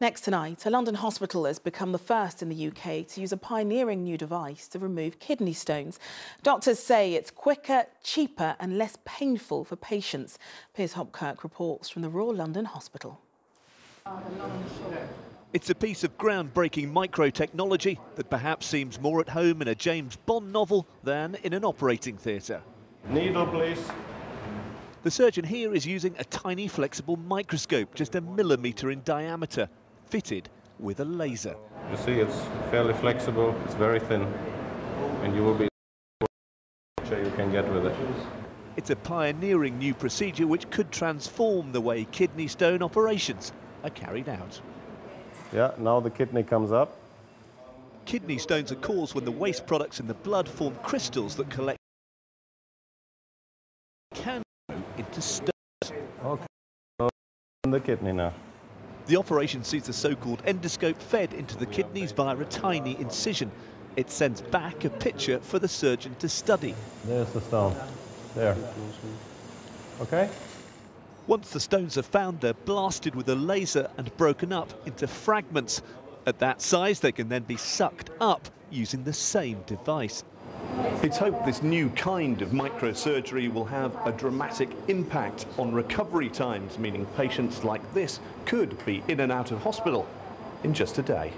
Next tonight, a London hospital has become the first in the UK to use a pioneering new device to remove kidney stones. Doctors say it's quicker, cheaper and less painful for patients. Piers Hopkirk reports from the Royal London Hospital. It's a piece of groundbreaking microtechnology that perhaps seems more at home in a James Bond novel than in an operating theatre. Needle, please. The surgeon here is using a tiny flexible microscope, just a millimetre in diameter, fitted with a laser. You see, it's fairly flexible, it's very thin, and you will be sure you can get with it. It's a pioneering new procedure which could transform the way kidney stone operations are carried out. Yeah, now the kidney comes up. Kidney stones are caused when the waste products in the blood form crystals that collect can into stones. Okay. In the kidney now. The operation sees the so-called endoscope fed into the kidneys via a tiny incision. It sends back a picture for the surgeon to study. There's the stone. There. Okay? Once the stones are found, they're blasted with a laser and broken up into fragments. At that size, they can then be sucked up using the same device. It's hoped this new kind of microsurgery will have a dramatic impact on recovery times, meaning patients like this could be in and out of hospital in just a day.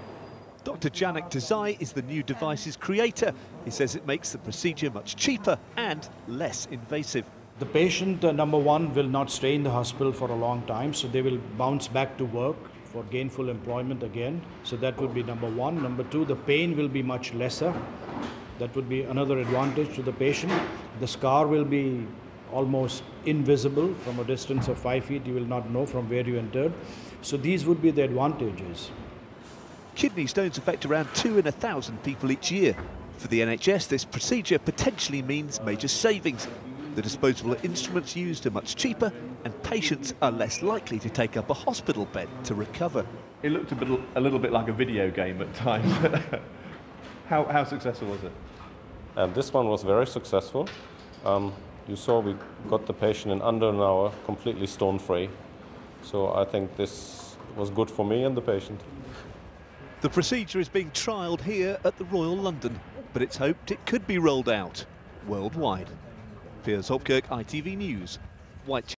Dr. Janak Desai is the new device's creator. He says it makes the procedure much cheaper and less invasive. The patient, uh, number one, will not stay in the hospital for a long time, so they will bounce back to work for gainful employment again. So that would be number one. Number two, the pain will be much lesser. That would be another advantage to the patient. The scar will be almost invisible from a distance of five feet. You will not know from where you entered. So these would be the advantages. Kidney stones affect around two in a thousand people each year. For the NHS, this procedure potentially means major savings. The disposable instruments used are much cheaper and patients are less likely to take up a hospital bed to recover. It looked a, bit, a little bit like a video game at times. how, how successful was it? And this one was very successful. Um, you saw we got the patient in under an hour, completely stone free. So I think this was good for me and the patient. The procedure is being trialled here at the Royal London, but it's hoped it could be rolled out worldwide. Piers Hopkirk, ITV News, Whitechapel.